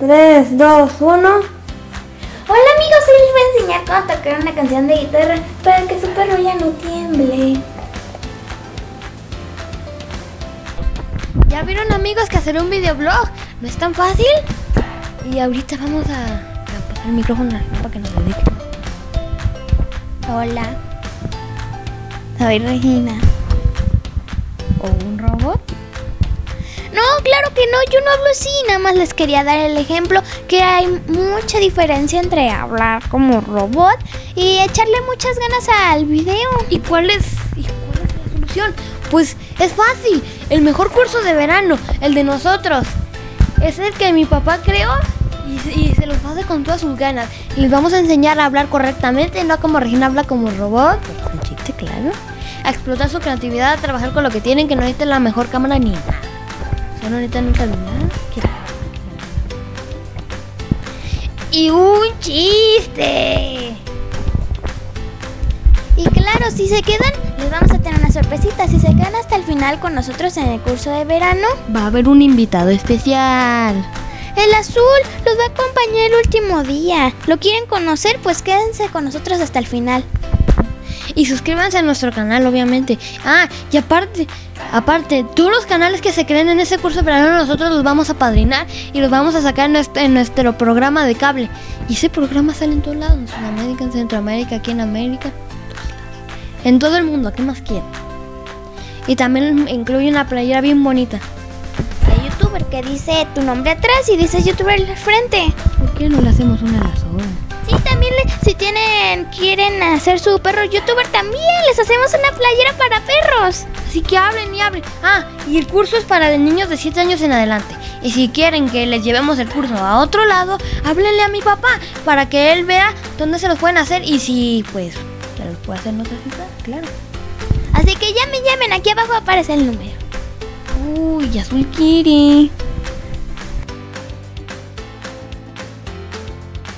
3, 2, 1. Hola amigos, hoy les voy a enseñar cómo tocar una canción de guitarra para que su perro ya no tiemble. ¿Ya vieron amigos que hacer un videoblog no es tan fácil? Y ahorita vamos a, a pasar el micrófono para que nos dedique. Hola, soy Regina. ¿O un robot? No, claro que no, yo no hablo así, nada más les quería dar el ejemplo que hay mucha diferencia entre hablar como robot y echarle muchas ganas al video. ¿Y cuál es, la solución? Pues es fácil. El mejor curso de verano, el de nosotros, es el que mi papá creó y, se los hace con todas sus ganas. Les vamos a enseñar a hablar correctamente, no como Regina habla como robot. Un chiste, claro. A explotar su creatividad, a trabajar con lo que tienen, que no necesiten la mejor cámara ni nada. Solo necesitan un celular. Y un chiste. Y claro, si se quedan, les vamos a tener una sorpresita. Si se quedan hasta el final con nosotros en el curso de verano, Va a haber un invitado especial. el azul los va a acompañar el último día. ¿Lo quieren conocer? Pues quédense con nosotros hasta el final. Y suscríbanse a nuestro canal, obviamente. Ah, y aparte, aparte, todos los canales que se creen en ese curso de verano, nosotros los vamos a padrinar y los vamos a sacar en nuestro, en nuestro programa de cable. Y ese programa sale en todos lados, en Sudamérica, en Centroamérica, aquí en América, en todo el mundo, ¿qué más quieren? Y también incluye una playera bien bonita. Hay youtuber que dice tu nombre atrás y dice youtuber al frente. ¿Por qué no le hacemos una las quieren hacer su perro youtuber también les hacemos una playera para perros. Así que hablen y hablen. Ah, y el curso es para de niños de 7 años en adelante. Y si quieren que les llevemos el curso a otro lado, háblenle a mi papá para que él vea dónde se los pueden hacer y si, pues, se los puede hacer otra ciudad, claro. Así que llamen, llamen, aquí abajo aparece el número. Uy, Azul quiere.